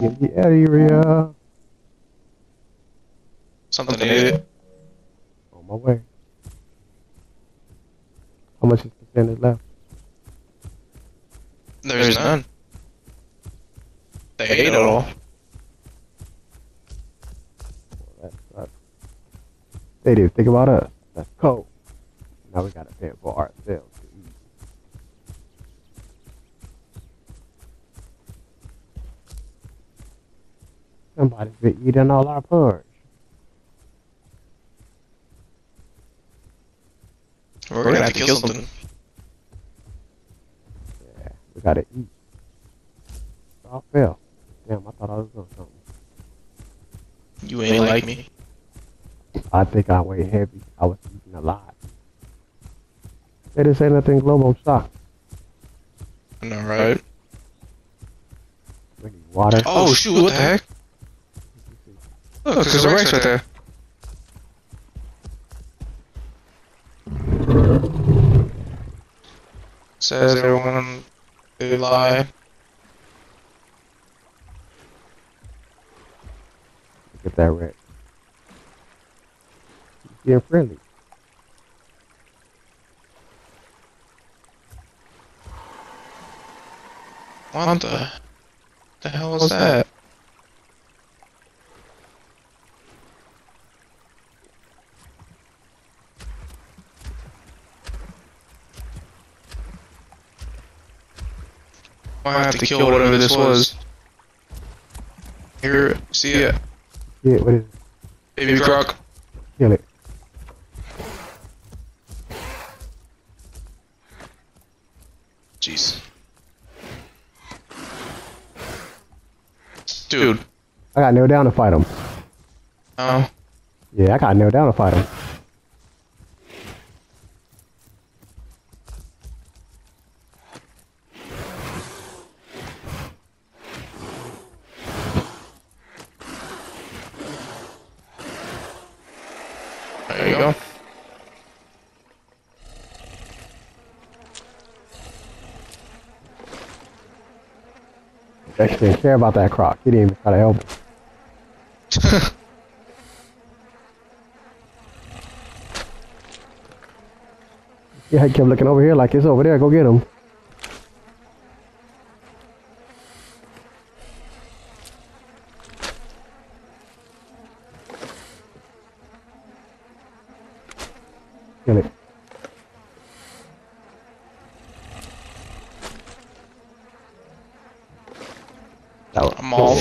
in the area. Something needed. On my way. How much is percentage left? There's none. They ate it all. That sucks. They didn't think about us. That's cold. Now we gotta pay for ourselves to eat. Somebody's been eating all our punch. We're gonna have to kill something. Yeah, we gotta eat. I fell. Damn, I thought I was doing something. You ain't like me. I think I weigh heavy. I was eating a lot. They didn't say nothing global stock. I know, right? We need water. Oh shoot! What the heck? Oh, Look, there's a Rex right there. Says everyone they lie. Get that red. He's being friendly. What the? The hell was that? I have to kill whatever this was. Here, see it, Yeah, what is it? baby croc. Kill it. Jeez. Dude. I got no down to fight him. Oh. Yeah, I got no down to fight him. There you go. Actually didn't care about that croc. He didn't even try to help. Yeah, he kept looking over here like it's over there. Go get him. Kill it. I'm all